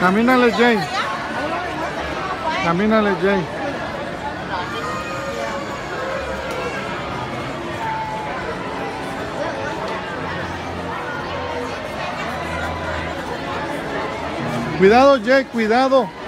Camínale, Jay. Camínale, Jay. Cuidado, Jay, cuidado.